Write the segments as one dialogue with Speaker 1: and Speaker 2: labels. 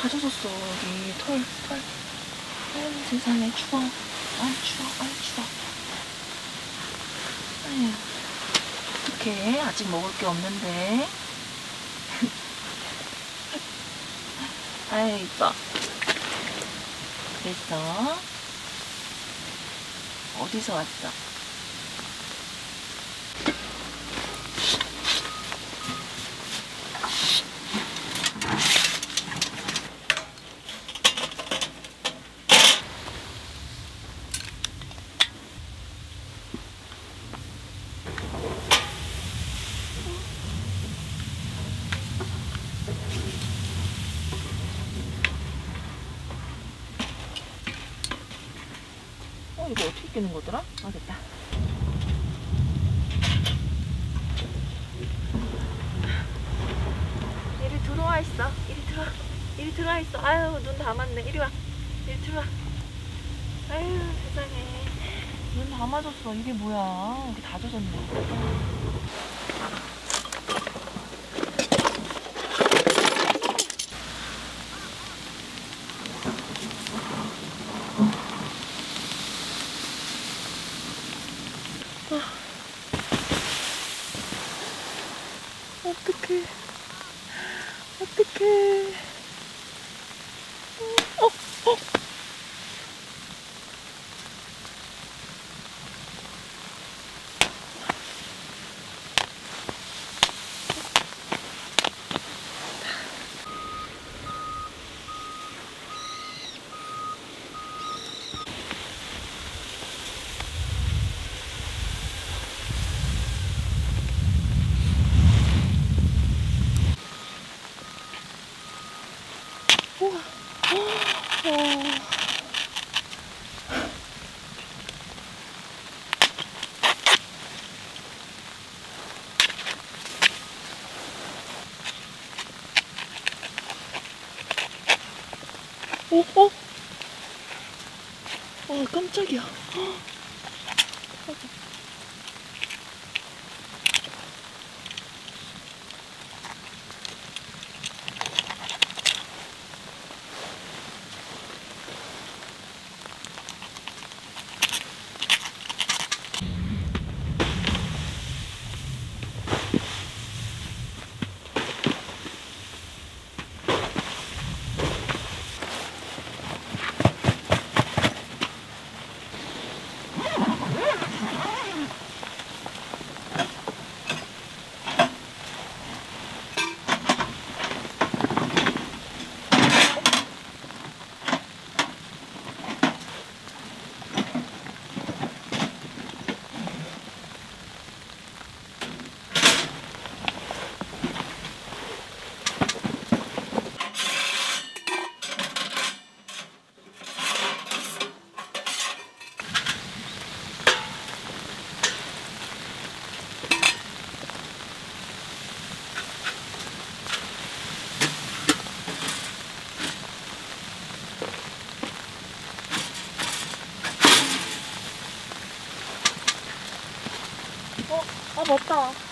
Speaker 1: 다 젖었어 여기 털 털. 아유 세상에 추워. 아이 추워 아이 추워. 아유 어떡해 아직 먹을 게 없는데. 아유 이뻐. 그랬어. 어디서 왔어? 어 이거 어떻게 끼는 거더라? 아 됐다. 이리 들어와 있어. 이리 들어와. 이리 들어와 있어. 아유 눈 감았네. 이리 와. 이리 들어와. 아유 세상에. 눈 다 맞았어. 이게 뭐야? 여기 다 젖었네. 와. 어? 어? 아 깜짝이야. 어? 아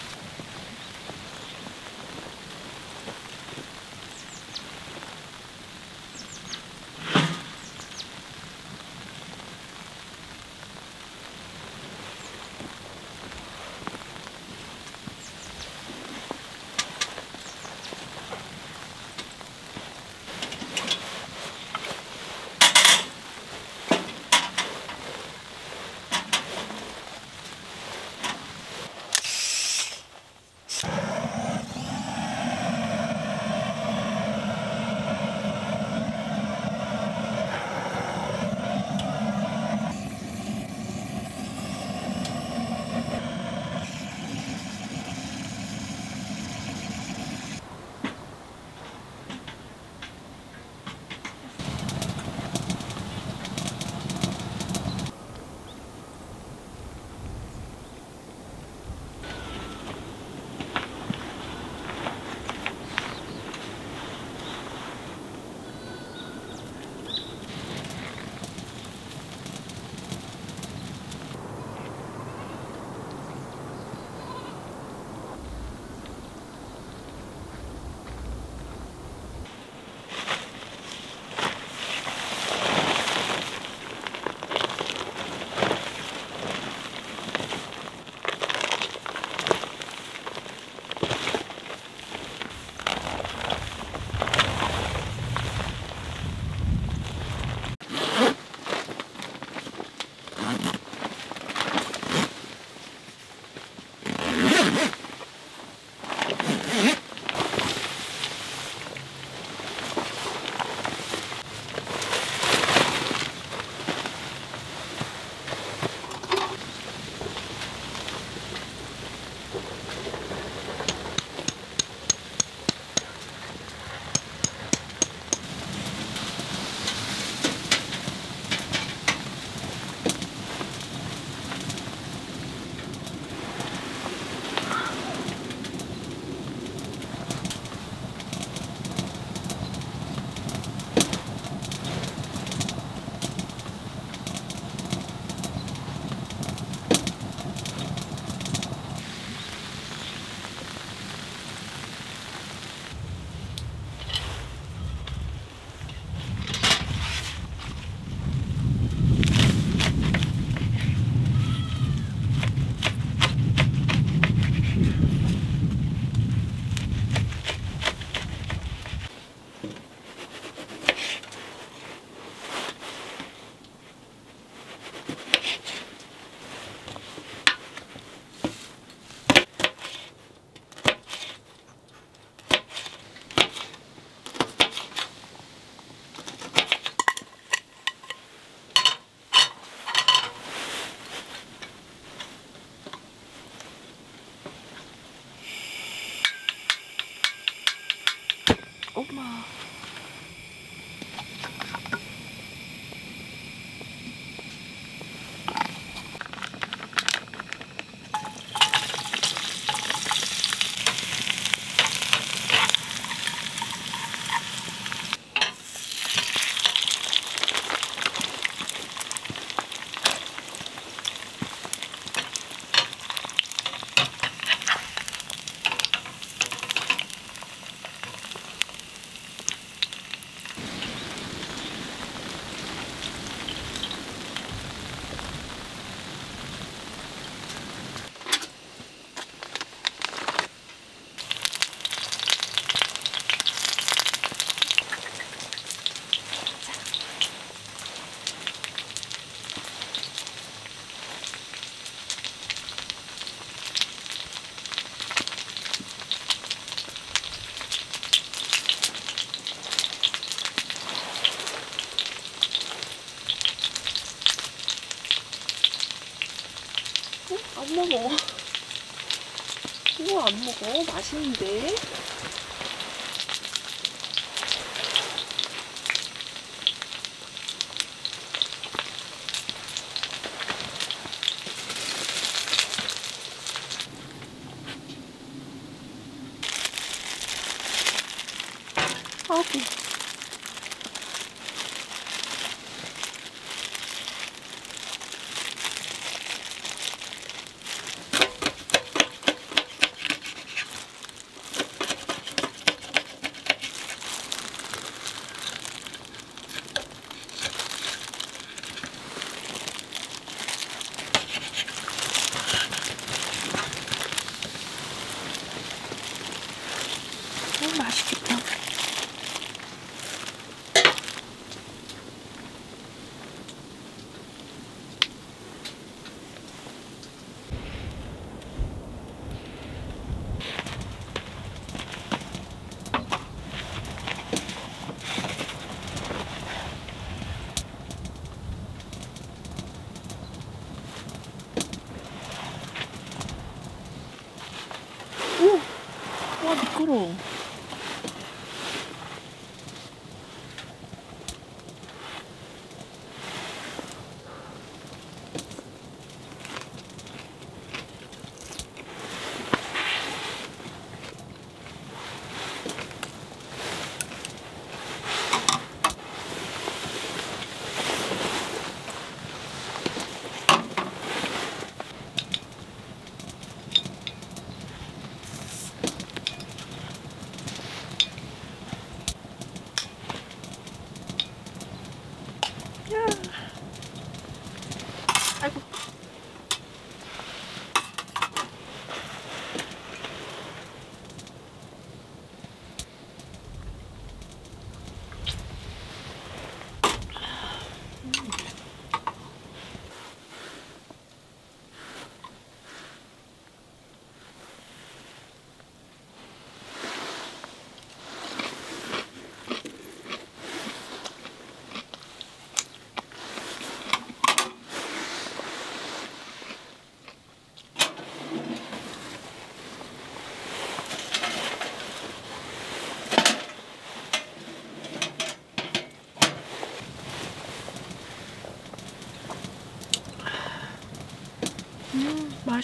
Speaker 1: 어. 맛있는데?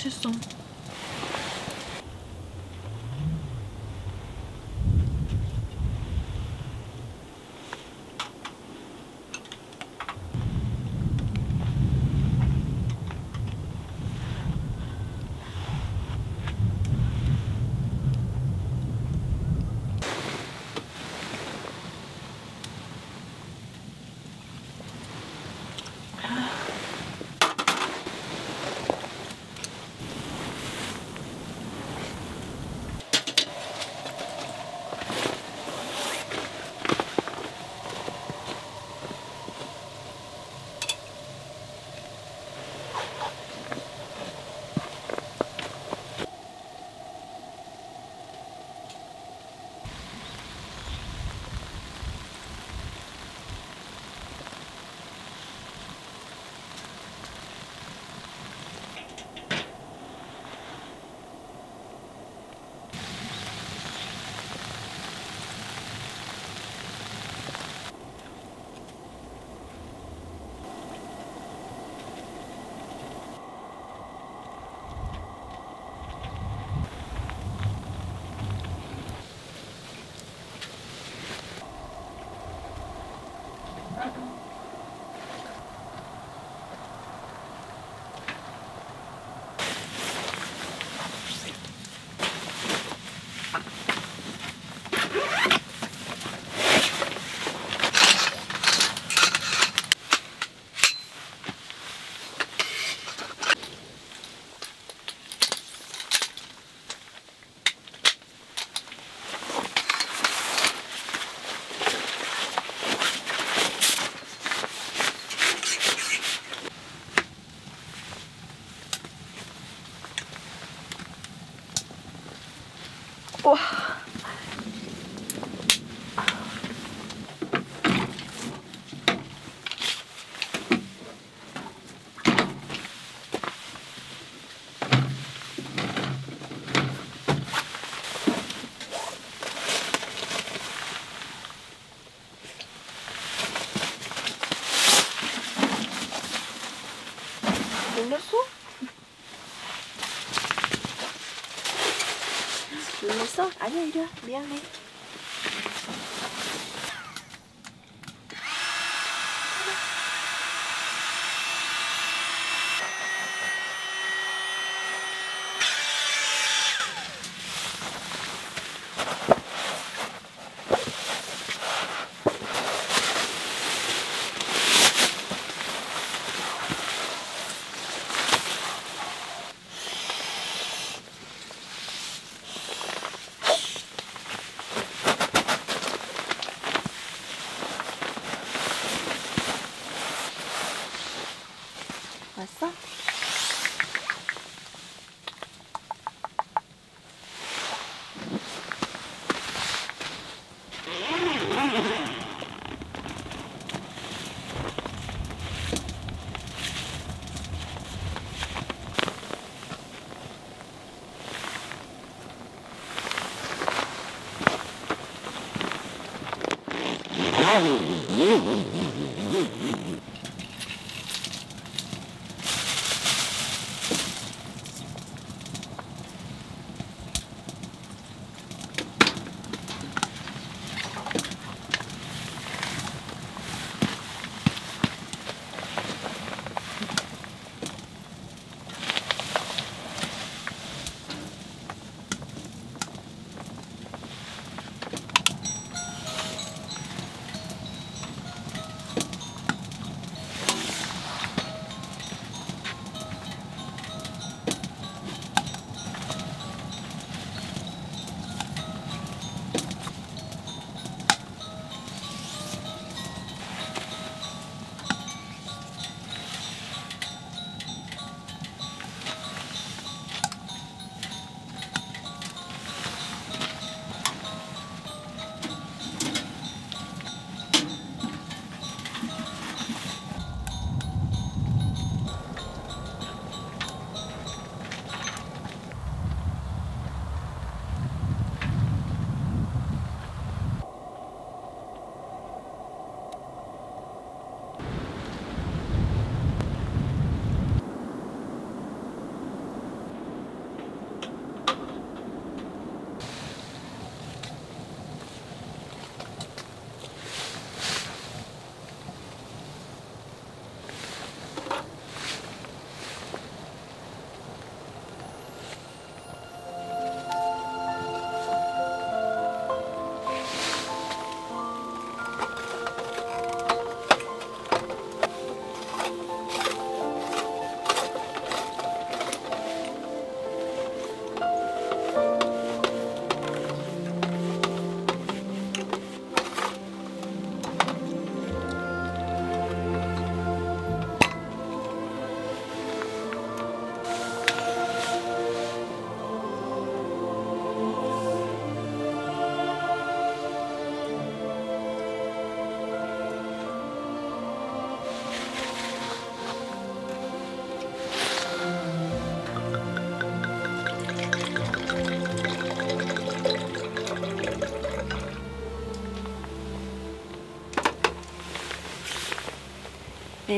Speaker 1: 맛있어. 와.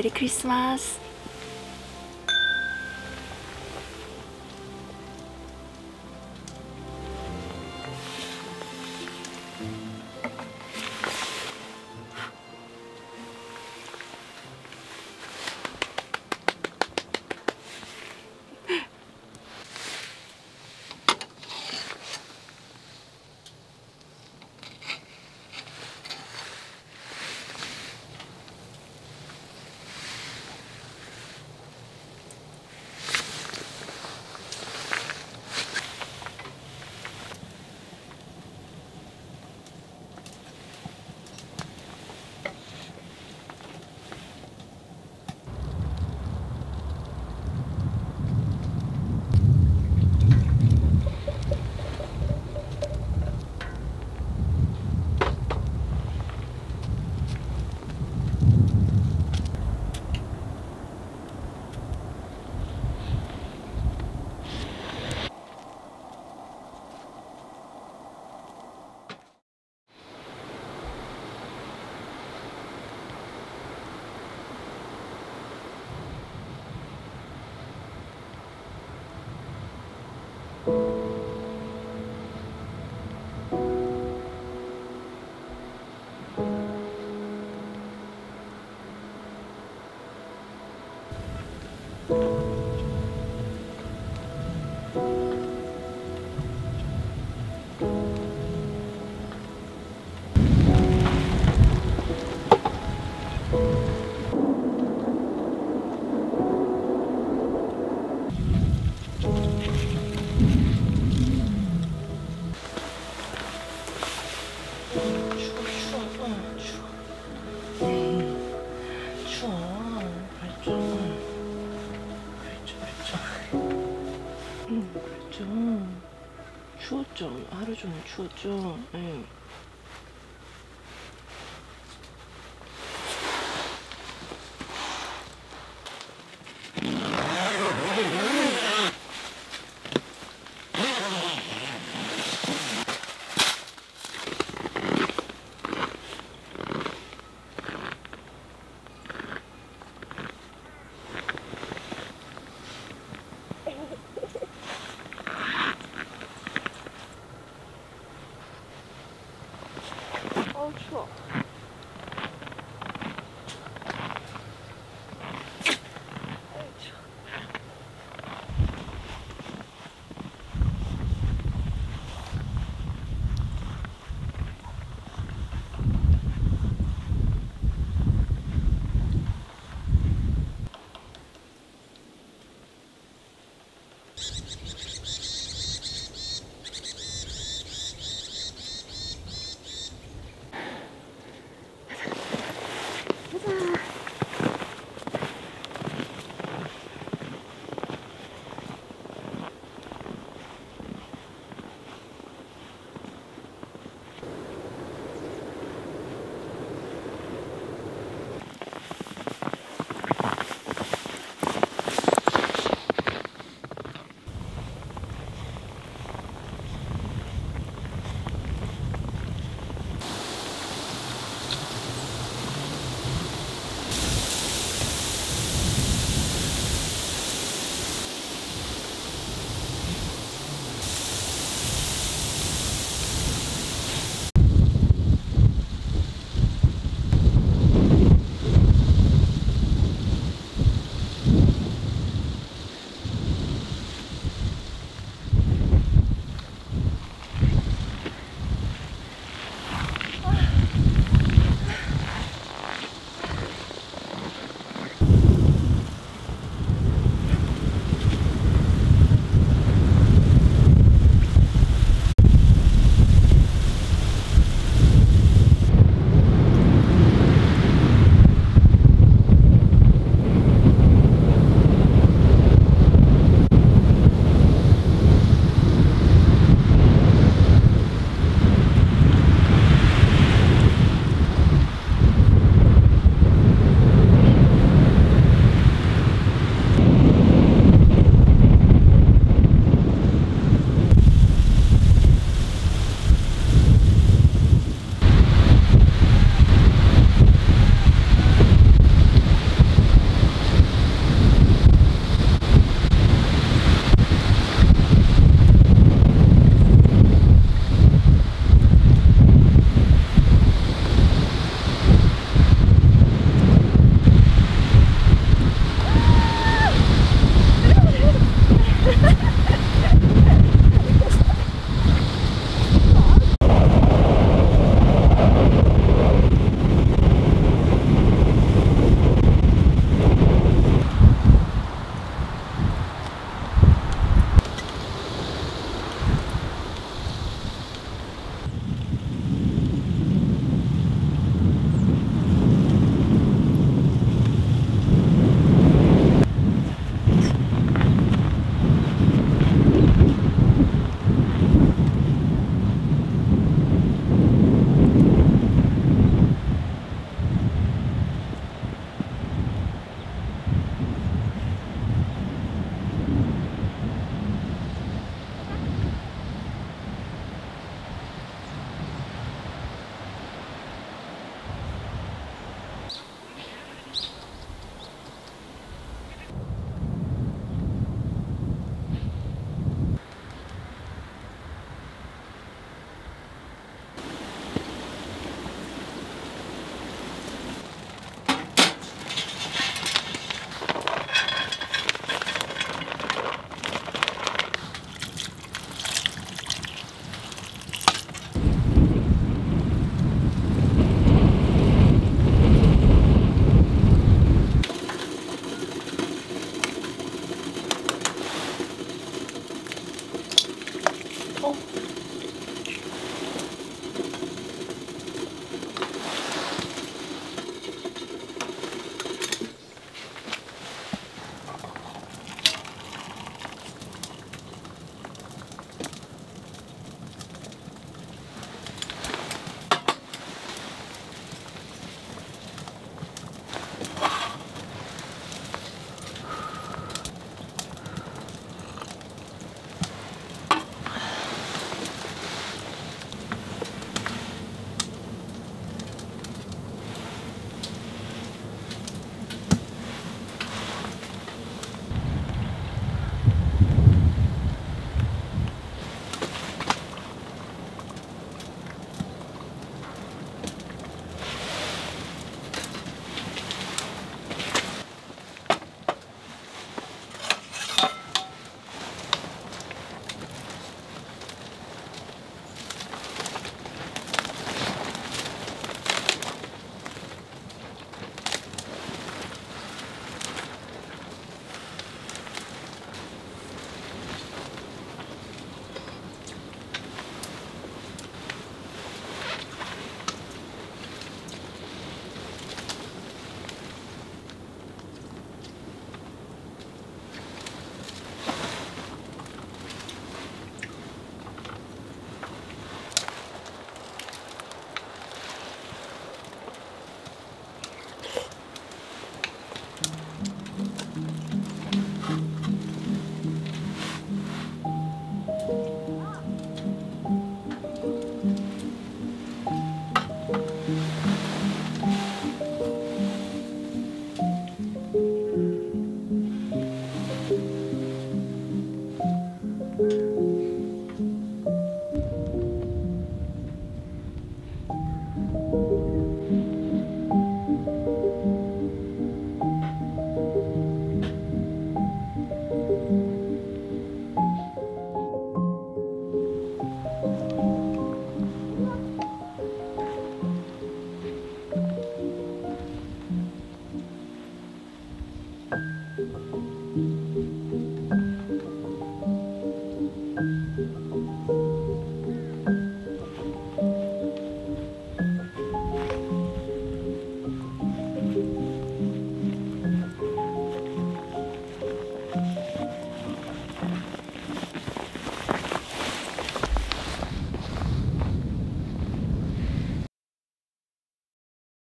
Speaker 1: Merry Christmas. 종일 추웠죠 응.